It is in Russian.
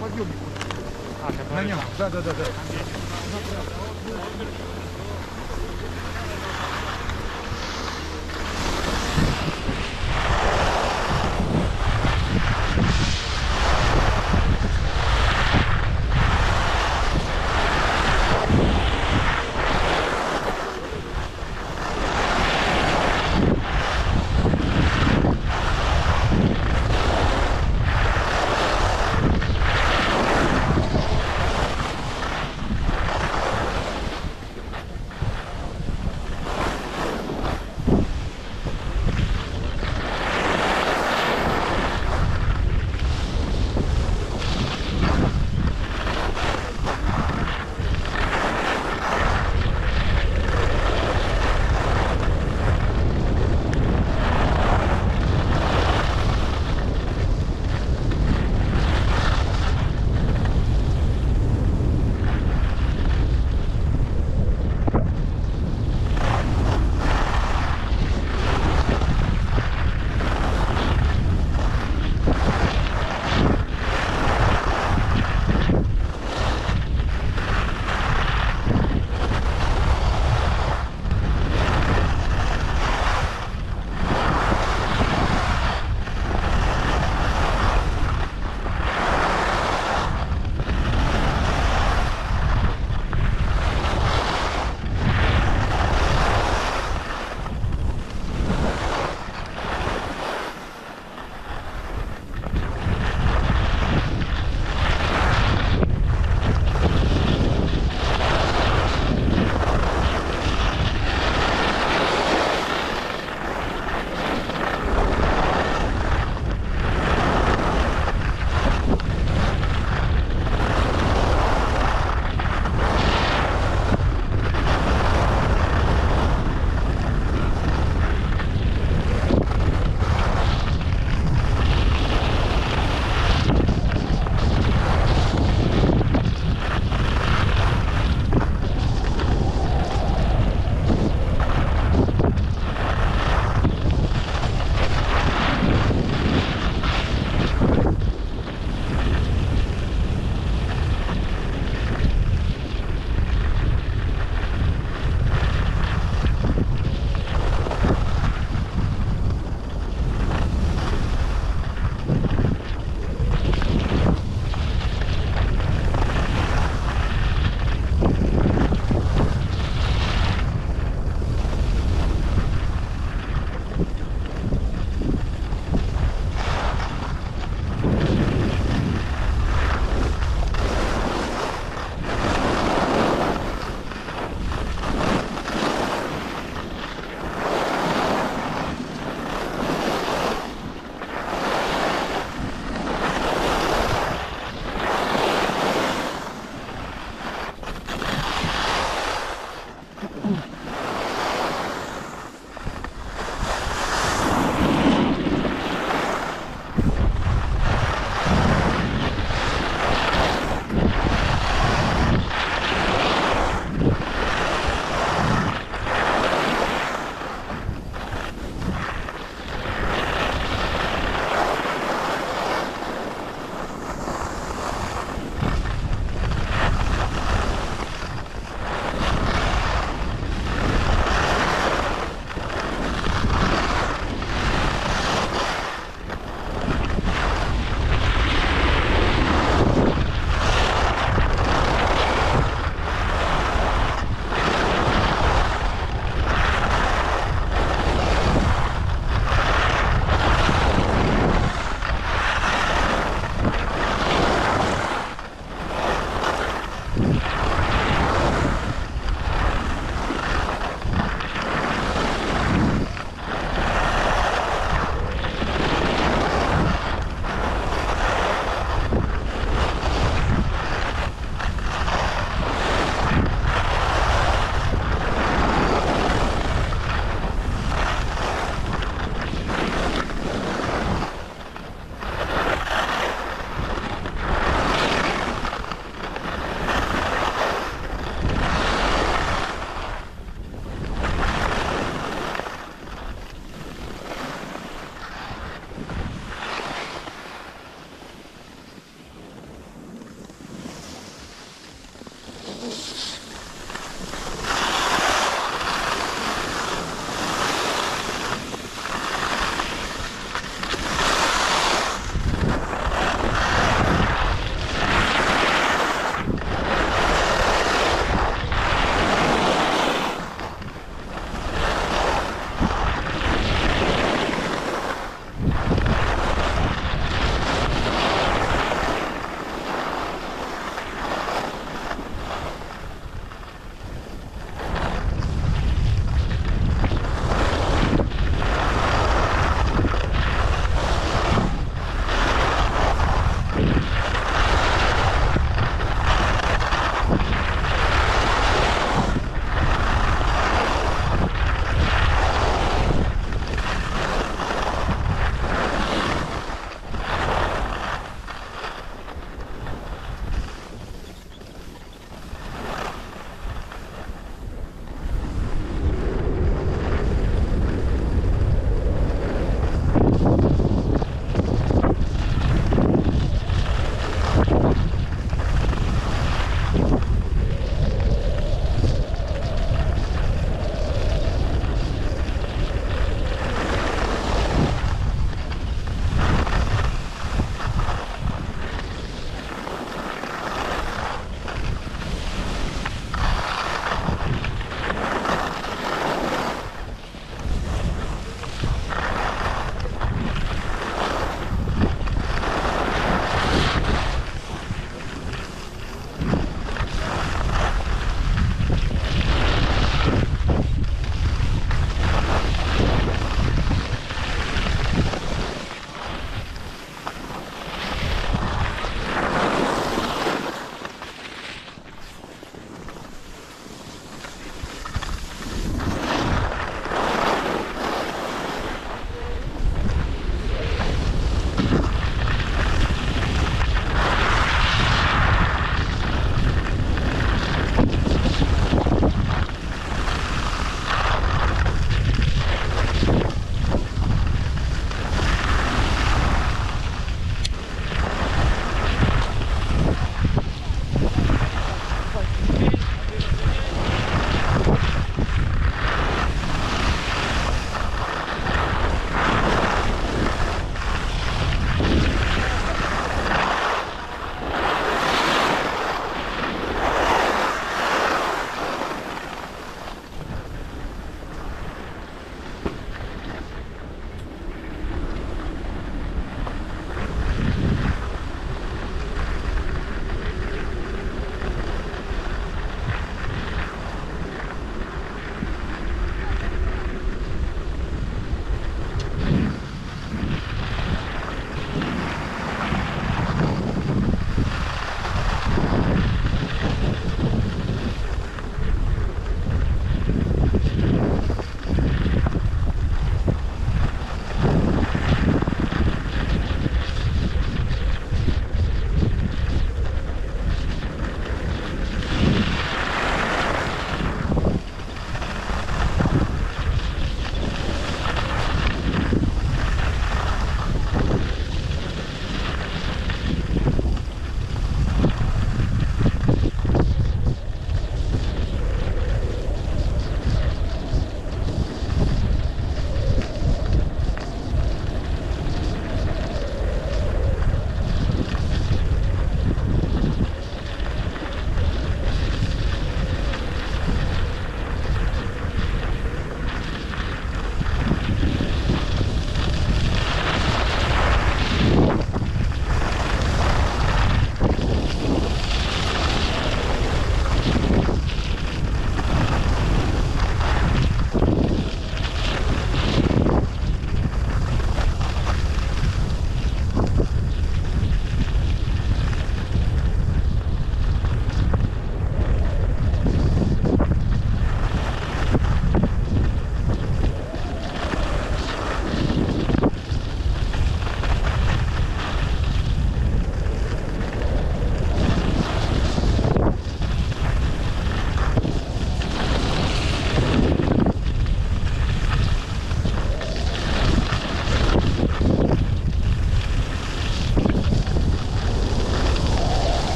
подъемнику. А, На нем. Да, да, да, да.